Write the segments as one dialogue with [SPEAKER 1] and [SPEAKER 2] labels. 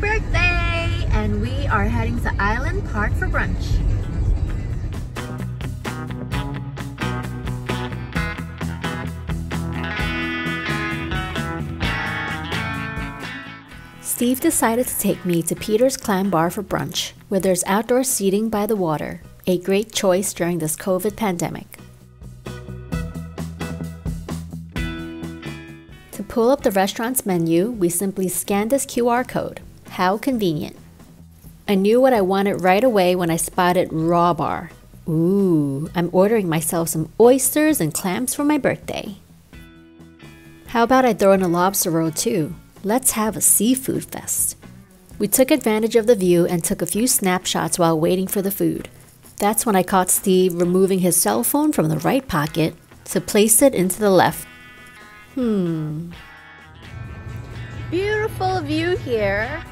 [SPEAKER 1] Birthday and we are heading to Island Park for brunch. Steve decided to take me to Peter's Clam Bar for brunch, where there's outdoor seating by the water, a great choice during this COVID pandemic. To pull up the restaurant's menu, we simply scan this QR code. How convenient. I knew what I wanted right away when I spotted Raw Bar. Ooh, I'm ordering myself some oysters and clams for my birthday. How about I throw in a lobster roll too? Let's have a seafood fest. We took advantage of the view and took a few snapshots while waiting for the food. That's when I caught Steve removing his cell phone from the right pocket to place it into the left. Hmm. Beautiful view here.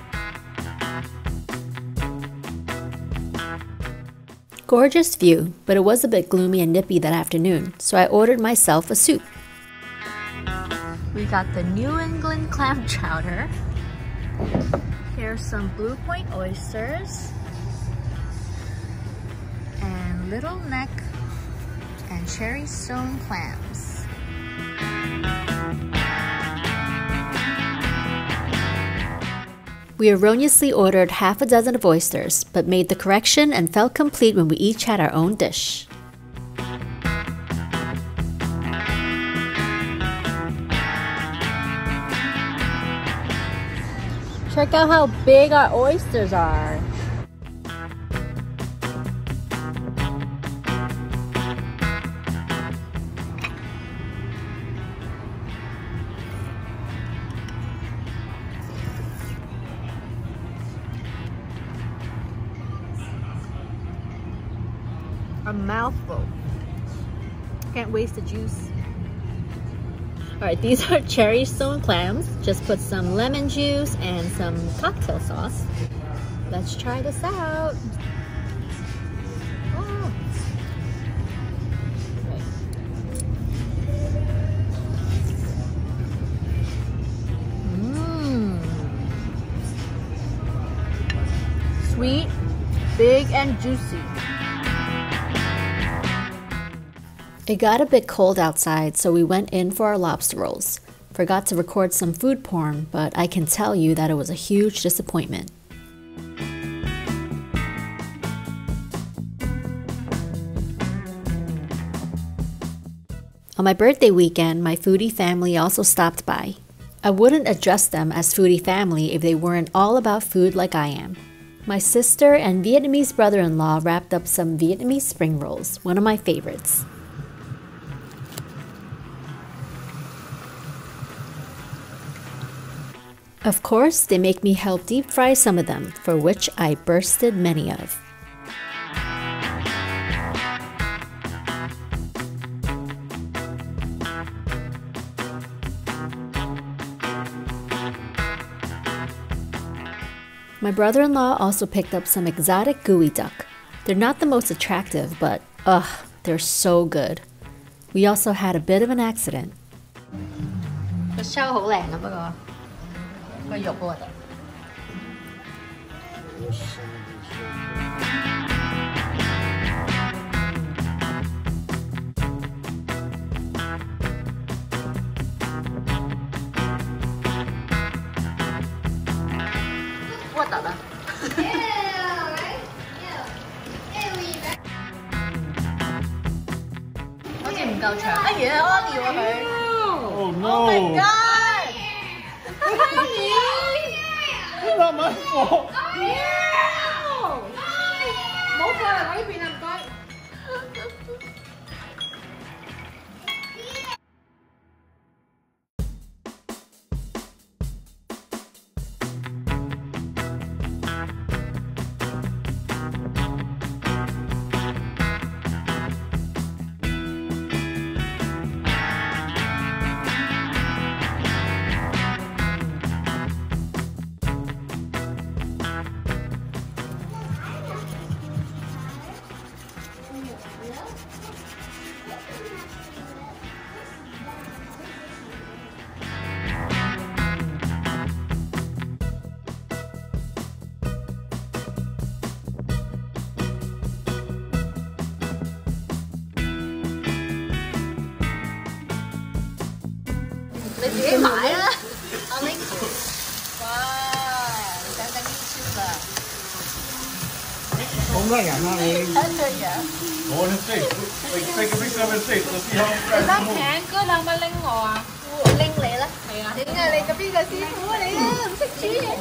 [SPEAKER 1] Gorgeous view, but it was a bit gloomy and nippy that afternoon, so I ordered myself a soup. We got the New England clam chowder. Here's some blue point oysters. And little neck and cherry stone clams. We erroneously ordered half a dozen of oysters, but made the correction and felt complete when we each had our own dish. Check out how big our oysters are. Mouthful. Can't waste the juice. Alright, these are cherry stone clams. Just put some lemon juice and some cocktail sauce. Let's try this out. Mmm. Sweet, big and juicy. It got a bit cold outside, so we went in for our lobster rolls. Forgot to record some food porn, but I can tell you that it was a huge disappointment. On my birthday weekend, my foodie family also stopped by. I wouldn't address them as foodie family if they weren't all about food like I am. My sister and Vietnamese brother in law wrapped up some Vietnamese spring rolls, one of my favorites. Of course, they make me help deep fry some of them, for which I bursted many of. My brother in law also picked up some exotic geoduck. They're not the most attractive, but ugh, they're so good. We also had a bit of an accident.
[SPEAKER 2] 会肉嗰度，我得啦。好似唔夠長。哎呀，屙尿啊佢
[SPEAKER 3] ！Oh no!
[SPEAKER 2] lớn một. Oh yeah. Oh yeah. Bốn là lấy vì? Mình chỉ mãi đó Ông ấy Wow Đang đang YouTuber
[SPEAKER 3] Không có nhận này Hết
[SPEAKER 2] rồi vậy Go
[SPEAKER 3] on his face. Like, take a picture of his face. Let's see how fast he moves.
[SPEAKER 4] Bác cứ làm mà lên ngò. Lên
[SPEAKER 2] lẹ lắm. Đến ngày này cái biết là xí phú này, không thích chí vậy.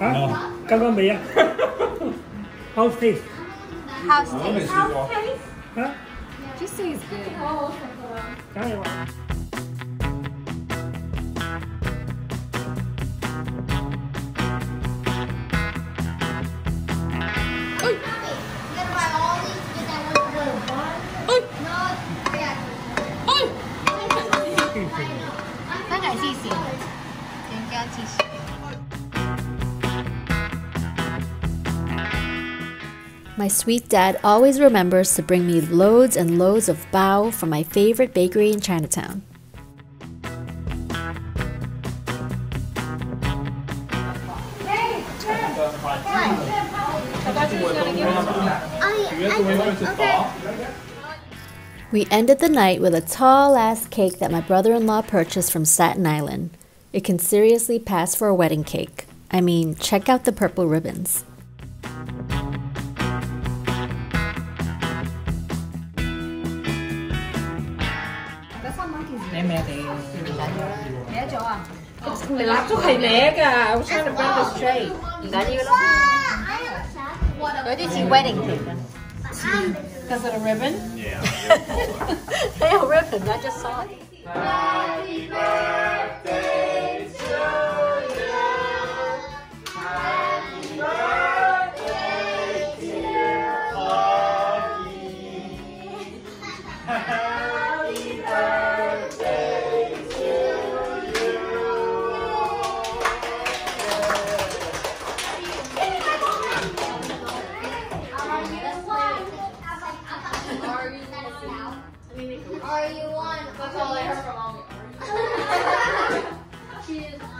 [SPEAKER 2] 啊，刚刚没呀、啊。
[SPEAKER 5] How's
[SPEAKER 3] taste? How's
[SPEAKER 2] taste?
[SPEAKER 3] How's taste?
[SPEAKER 5] 啊
[SPEAKER 4] ，This is good.
[SPEAKER 5] 加油啊！
[SPEAKER 1] My sweet dad always remembers to bring me loads and loads of bao from my favorite bakery in Chinatown. We ended the night with a tall ass cake that my brother in law purchased from Staten Island. It can seriously pass for a wedding cake. I mean, check out the purple ribbons.
[SPEAKER 4] mẹ thì mẹ cho à laptop hay mẹ cả trying to run this straight
[SPEAKER 2] đã nhiêu lắm Where did wedding take?
[SPEAKER 4] Because of the ribbon?
[SPEAKER 2] Yeah. they have ribbon, I just saw it.
[SPEAKER 3] Happy birthday
[SPEAKER 5] to you. Happy birthday.
[SPEAKER 2] Are
[SPEAKER 5] you one? That's
[SPEAKER 2] all I heard from mommy. Are
[SPEAKER 5] you?